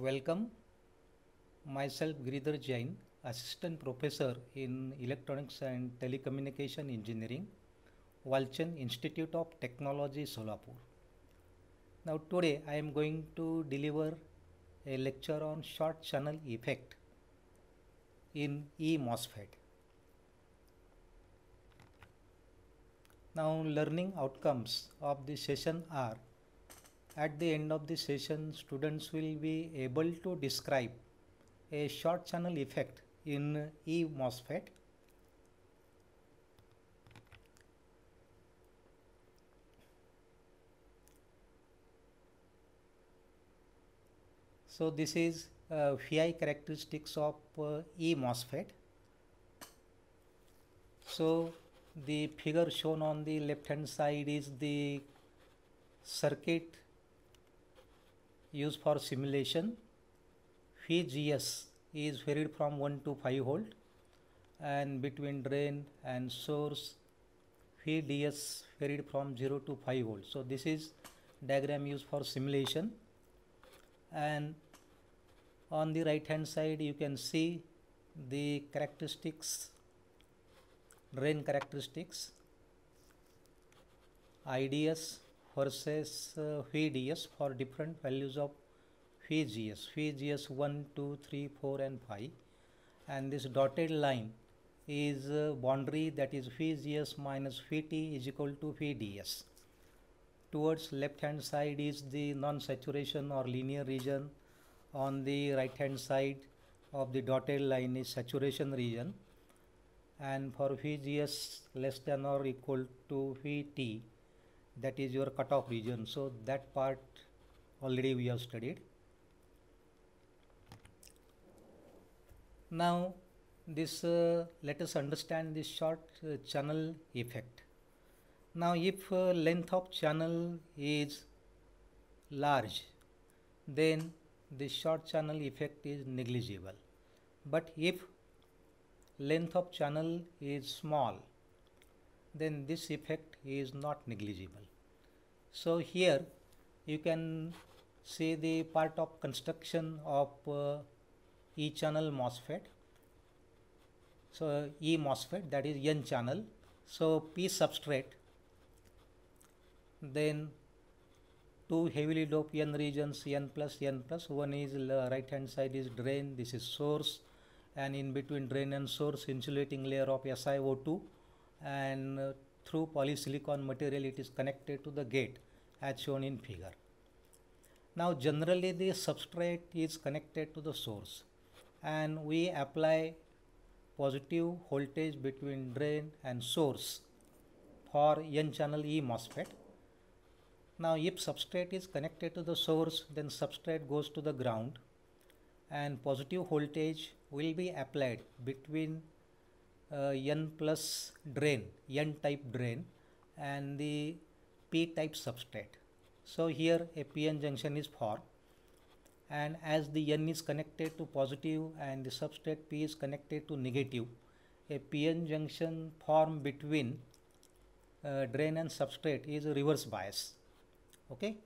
Welcome. Myself Giridhar Jain, Assistant Professor in Electronics and Telecommunication Engineering, Walchand Institute of Technology, Solapur. Now today I am going to deliver a lecture on short channel effect in E-MOSFET. Now learning outcomes of this session are at the end of the session students will be able to describe a short channel effect in E-MOSFET So this is uh, VI characteristics of uh, E-MOSFET. So the figure shown on the left hand side is the circuit used for simulation. VGS is varied from 1 to 5 volt and between drain and source VDS varied from 0 to 5 volt. So this is diagram used for simulation and on the right hand side you can see the characteristics drain characteristics IDS versus uh, VDS for different values of VGS VGS 1 2 3 4 and 5 and this dotted line is uh, boundary that is VGS minus VT is equal to VDS towards left hand side is the non-saturation or linear region. On the right hand side of the dotted line is saturation region. And for VGS less than or equal to VT that is your cutoff region. So that part already we have studied. Now this uh, let us understand this short uh, channel effect. Now if uh, length of channel is large then the short channel effect is negligible. But if length of channel is small then this effect is not negligible so here you can see the part of construction of uh, E channel MOSFET. So E MOSFET that is N channel so P substrate then two heavily doped n regions n plus n plus. One is right hand side is drain. This is source. And in between drain and source insulating layer of SiO2 and uh, through polysilicon material it is connected to the gate as shown in figure. Now generally the substrate is connected to the source and we apply positive voltage between drain and source for n channel E MOSFET. Now if substrate is connected to the source then substrate goes to the ground and positive voltage will be applied between N plus drain, N type drain and the P type substrate. So here a PN junction is formed and as the N is connected to positive and the substrate P is connected to negative, a PN junction formed between uh, drain and substrate is a reverse bias. Okay?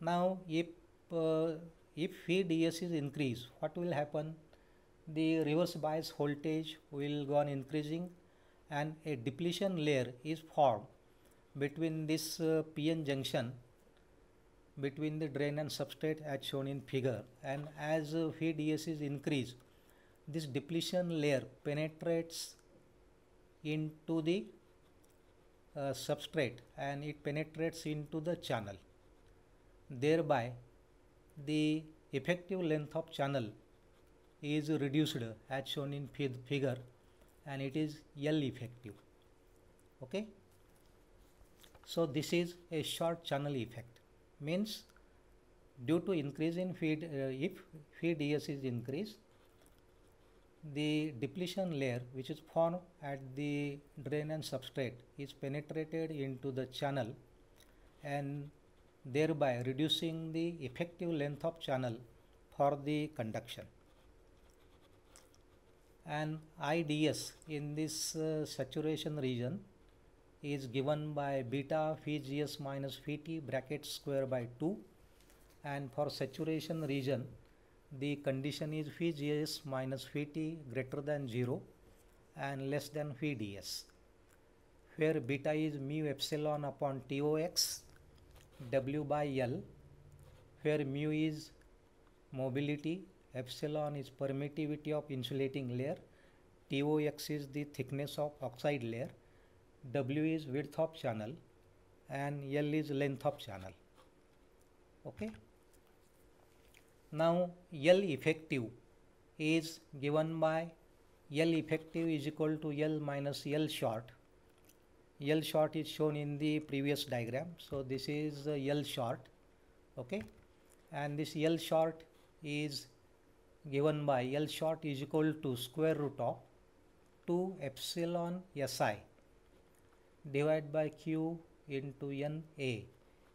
Now if uh, if vds is increased what will happen the reverse bias voltage will go on increasing and a depletion layer is formed between this uh, pn junction between the drain and substrate as shown in figure. And as uh, vds is increased this depletion layer penetrates into the uh, substrate and it penetrates into the channel. Thereby the effective length of channel is reduced as shown in figure and it is L effective okay? So this is a short channel effect. Means due to increase in feed uh, if feed DS is increased the depletion layer which is formed at the drain and substrate is penetrated into the channel and thereby reducing the effective length of channel for the conduction and IDS in this uh, saturation region is given by beta VGS minus VT bracket square by 2 and for saturation region the condition is Vgs minus phi t greater than 0 and less than Vds where beta is mu epsilon upon tox w by l where mu is mobility epsilon is permittivity of insulating layer. Tox is the thickness of oxide layer. W is width of channel. And l is length of channel. Okay? Now l effective is given by l effective is equal to l minus l short. L short is shown in the previous diagram. So this is L short, okay, and this L short is given by L short is equal to square root of 2 epsilon Si divided by Q into N A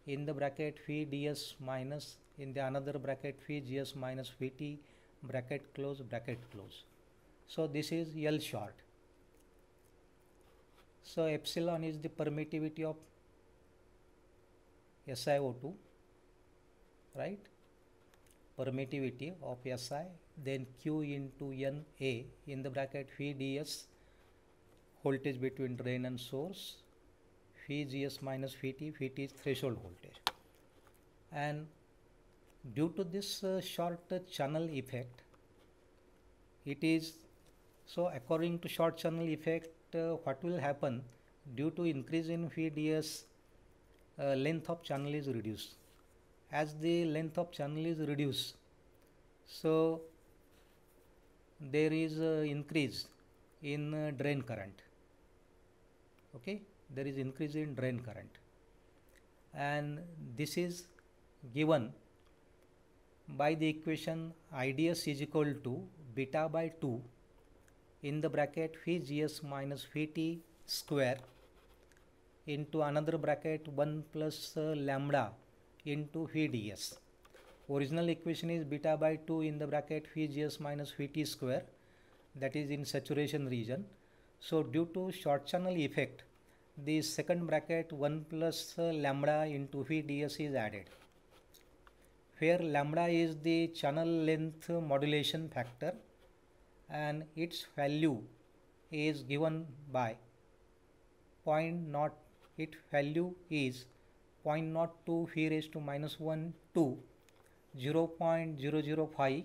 in the bracket Vds minus in the another bracket Vgs minus Vt bracket close bracket close. So this is L short so epsilon is the permittivity of SiO2, right? Permittivity of Si, then Q into Na in the bracket Vds voltage between drain and source, Vgs minus Vt, t, Vt is threshold voltage. And due to this uh, short channel effect, it is so according to short channel effect uh, what will happen due to increase in Vds uh, length of channel is reduced as the length of channel is reduced. So there is increase in uh, drain current. Okay? There is increase in drain current. And this is given by the equation IDS is equal to beta by 2 in the bracket VGS minus VT square into another bracket 1 plus uh, lambda into Vds. Original equation is beta by 2 in the bracket phi gs minus phi t square that is in saturation region. So due to short channel effect the second bracket 1 plus uh, lambda into Vds is added where lambda is the channel length modulation factor and its value is given by point not its value is 0.02 phi raised to minus 1 to 0.005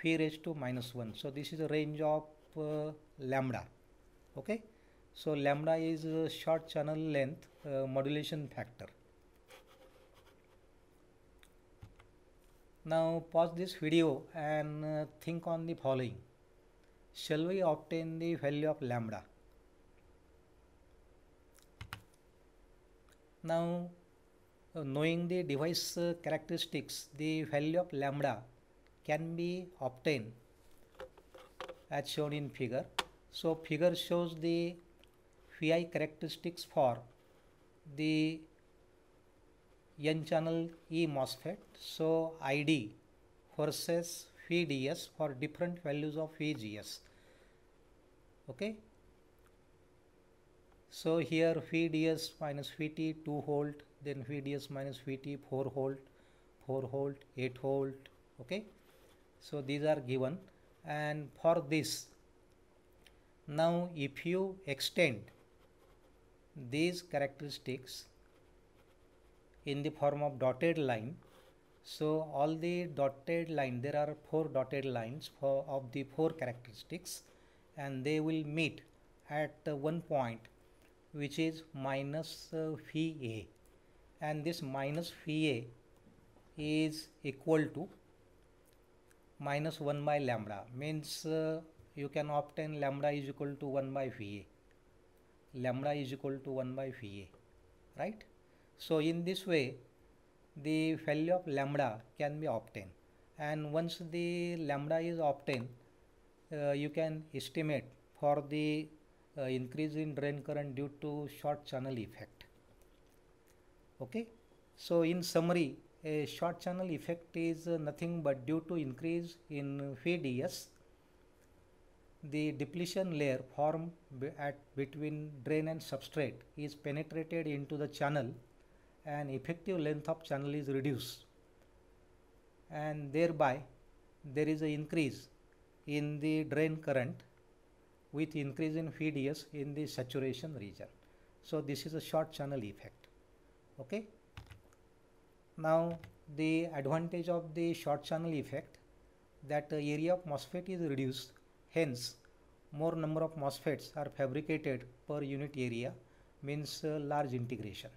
phi raised to minus 1 so this is a range of uh, lambda. Okay? So lambda is a short channel length uh, modulation factor. Now pause this video and uh, think on the following. Shall we obtain the value of lambda? Now, knowing the device uh, characteristics, the value of lambda can be obtained as shown in figure. So, figure shows the VI characteristics for the n channel E MOSFET. So, ID versus VDS for different values of VGS. okay so here VDS minus Vt 2 volt then vds minus Vt 4 volt 4 volt 8 volt okay? So these are given. And for this now if you extend these characteristics in the form of dotted line so all the dotted line, there are four dotted lines for, of the four characteristics and they will meet at one point which is minus uh, and this minus phi a is equal to minus 1 by lambda. Means uh, you can obtain lambda is equal to 1 by phi a. Lambda is equal to 1 by phi a right? So in this way the value of lambda can be obtained. And once the lambda is obtained uh, you can estimate for the uh, increase in drain current due to short channel effect okay so in summary a short channel effect is uh, nothing but due to increase in Vds the depletion layer formed at between drain and substrate is penetrated into the channel and effective length of channel is reduced and thereby there is an increase in the drain current with increase in VDS in the saturation region. So this is a short channel effect. Okay. Now the advantage of the short channel effect that the area of MOSFET is reduced. Hence more number of MOSFETs are fabricated per unit area means uh, large integration.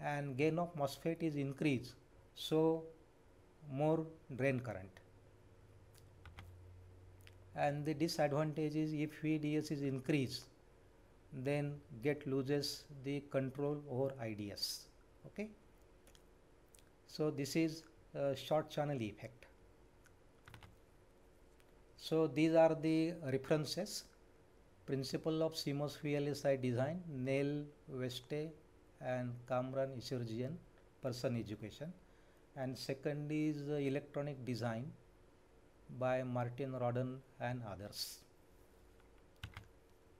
And gain of MOSFET is increased so more drain current. And the disadvantage is if VDS is increased then get loses the control over IDS okay? So this is a short channel effect. So these are the references. Principle of CMOS VLSI design Neil Weste and Kamran Eshraghian Pearson Education. And second is uh, electronic design by Martin Roden and others.